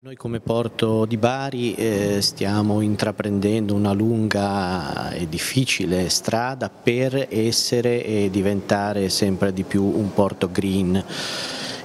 Noi come Porto di Bari eh, stiamo intraprendendo una lunga e difficile strada per essere e diventare sempre di più un porto green.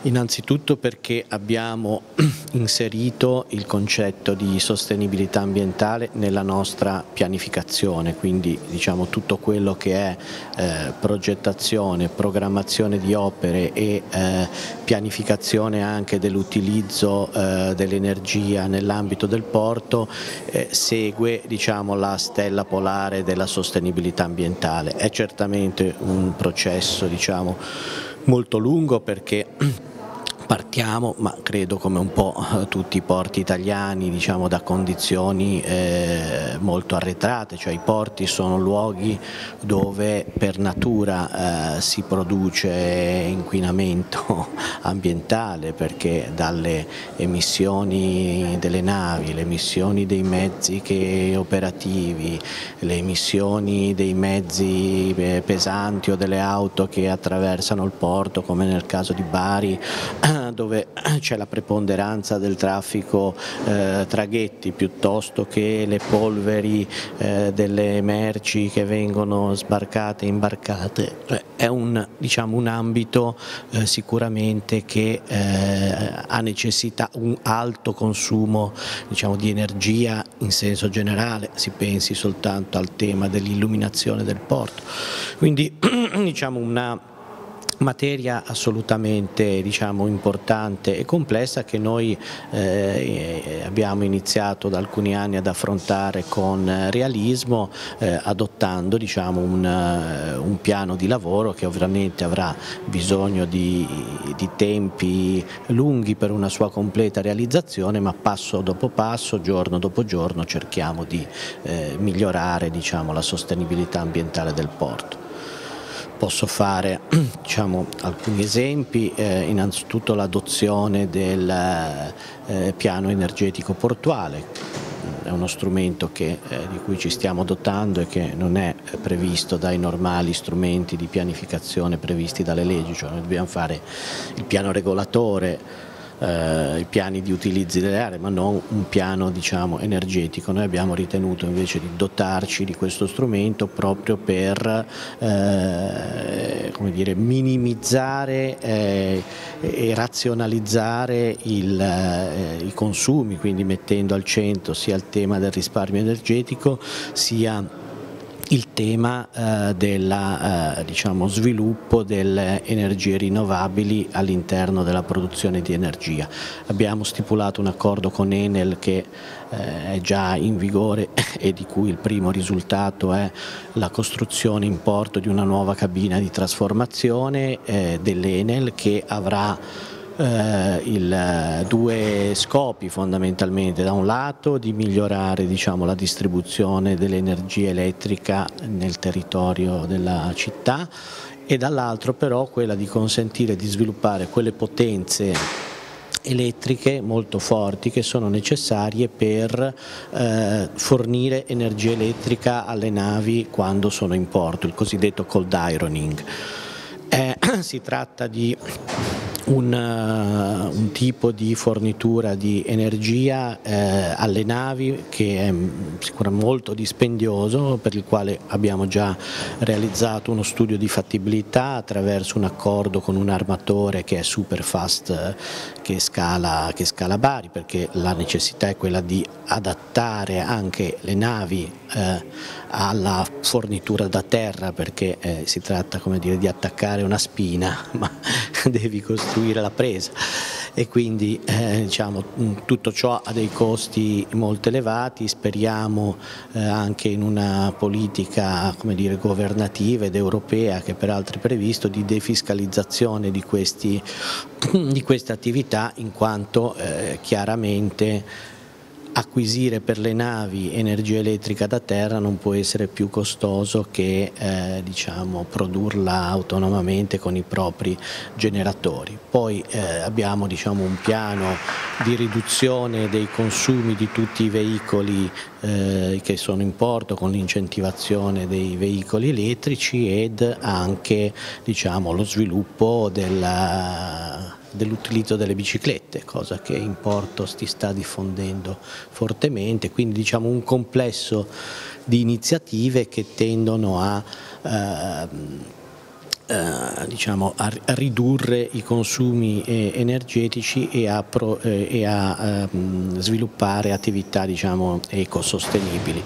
Innanzitutto perché abbiamo inserito il concetto di sostenibilità ambientale nella nostra pianificazione, quindi diciamo tutto quello che è eh, progettazione, programmazione di opere e eh, pianificazione anche dell'utilizzo eh, dell'energia nell'ambito del porto eh, segue diciamo, la stella polare della sostenibilità ambientale. È certamente un processo diciamo, molto lungo perché Partiamo, ma credo come un po' tutti i porti italiani, diciamo, da condizioni eh, molto arretrate, cioè i porti sono luoghi dove per natura eh, si produce inquinamento ambientale perché dalle emissioni delle navi, le emissioni dei mezzi operativi, le emissioni dei mezzi eh, pesanti o delle auto che attraversano il porto come nel caso di Bari dove c'è la preponderanza del traffico eh, traghetti piuttosto che le polveri eh, delle merci che vengono sbarcate imbarcate. Cioè, è un, diciamo, un ambito eh, sicuramente che eh, ha necessità un alto consumo diciamo, di energia in senso generale, si pensi soltanto al tema dell'illuminazione del porto. Quindi diciamo una materia assolutamente diciamo, importante e complessa che noi eh, abbiamo iniziato da alcuni anni ad affrontare con realismo eh, adottando diciamo, un, eh, un, piano di lavoro che ovviamente avrà bisogno di, di, tempi lunghi per una sua completa realizzazione ma passo dopo passo, giorno dopo giorno cerchiamo di eh, migliorare diciamo, la sostenibilità ambientale del porto. Posso fare diciamo, alcuni esempi, eh, innanzitutto l'adozione del eh, piano energetico portuale, è uno strumento che, eh, di cui ci stiamo dotando e che non è previsto dai normali strumenti di pianificazione previsti dalle leggi, cioè noi dobbiamo fare il piano regolatore eh, i piani di utilizzi delle aree, ma non un piano diciamo, energetico. Noi abbiamo ritenuto invece di dotarci di questo strumento proprio per eh, dire, minimizzare eh, e razionalizzare il, eh, i consumi, quindi mettendo al centro sia il tema del risparmio energetico sia il tema eh, del eh, diciamo, sviluppo delle energie rinnovabili all'interno della produzione di energia. Abbiamo stipulato un accordo con Enel che eh, è già in vigore e di cui il primo risultato è la costruzione in porto di una nuova cabina di trasformazione eh, dell'Enel che avrà eh, il, due scopi fondamentalmente, da un lato di migliorare diciamo, la distribuzione dell'energia elettrica nel territorio della città e dall'altro però quella di consentire di sviluppare quelle potenze elettriche molto forti che sono necessarie per eh, fornire energia elettrica alle navi quando sono in porto, il cosiddetto cold ironing. Eh, si tratta di un, uh, un, tipo di fornitura di energia eh, alle navi che è sicuramente molto dispendioso per il quale abbiamo già realizzato uno studio di fattibilità attraverso un accordo con un armatore che è Superfast che scala, che scala Bari perché la necessità è quella di adattare anche le navi eh, alla fornitura da terra perché eh, si tratta dire, di attaccare una spina ma devi costruire la presa. E quindi eh, diciamo, tutto ciò ha dei costi molto elevati, speriamo eh, anche in una politica dire, governativa ed europea che peraltro è previsto di defiscalizzazione di, questi, di queste attività in quanto eh, chiaramente acquisire per le navi energia elettrica da terra non può essere più costoso che eh, diciamo, produrla autonomamente con i propri generatori. Poi eh, abbiamo diciamo, un piano di riduzione dei consumi di tutti i veicoli eh, che sono in porto con l'incentivazione dei veicoli elettrici ed anche diciamo, lo sviluppo della dell'utilizzo delle biciclette, cosa che in Porto si sta diffondendo fortemente, quindi diciamo un complesso di iniziative che tendono a eh, eh, diciamo, a, ridurre i consumi eh, energetici e a, pro, eh, e a ehm, sviluppare attività diciamo, ecosostenibili.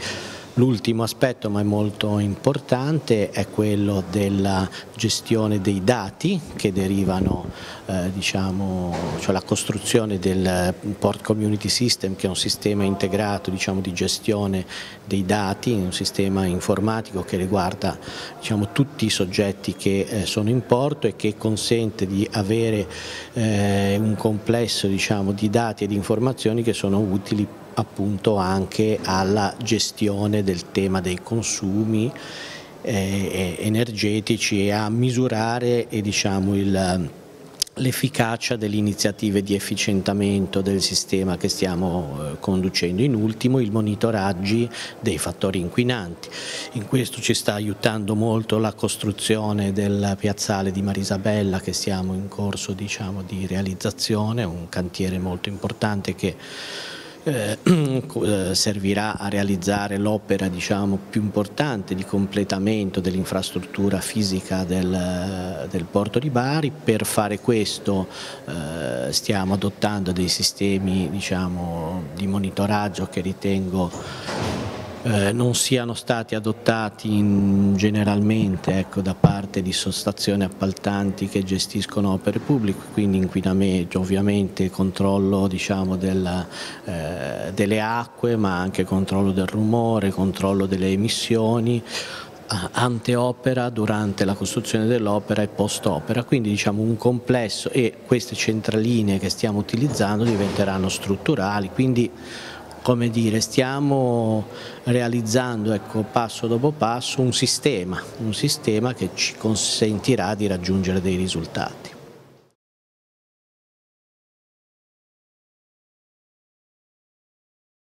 L'ultimo aspetto, ma è molto importante, è quello della gestione dei dati che derivano, eh, diciamo, cioè la costruzione del Port Community System, che è un sistema integrato diciamo, di gestione dei dati, un sistema informatico che riguarda diciamo, tutti i soggetti che eh, sono in porto e che consente di avere eh, un complesso diciamo, di dati e di informazioni che sono utili appunto anche alla gestione del tema dei consumi eh, energetici e a misurare e, diciamo, l'efficacia delle iniziative di efficientamento del sistema che stiamo eh, conducendo. In ultimo i monitoraggi dei fattori inquinanti. In questo ci sta aiutando molto la costruzione del piazzale di Marisabella che siamo in corso diciamo, di realizzazione, un cantiere molto importante che eh, eh, servirà a realizzare l'opera diciamo, più importante di completamento dell'infrastruttura fisica del, del, porto di Bari. Per fare questo eh, stiamo adottando dei sistemi diciamo, di monitoraggio che ritengo eh, non siano stati adottati in, generalmente ecco, da parte di sostazioni appaltanti che gestiscono opere pubbliche, quindi inquinamento, ovviamente controllo diciamo, della, eh, delle acque ma anche controllo del rumore, controllo delle emissioni anteopera, durante la costruzione dell'opera e post-opera, quindi diciamo un complesso e queste centraline che stiamo utilizzando diventeranno strutturali, quindi come dire, stiamo realizzando ecco, passo dopo passo un sistema, un sistema che ci consentirà di raggiungere dei risultati.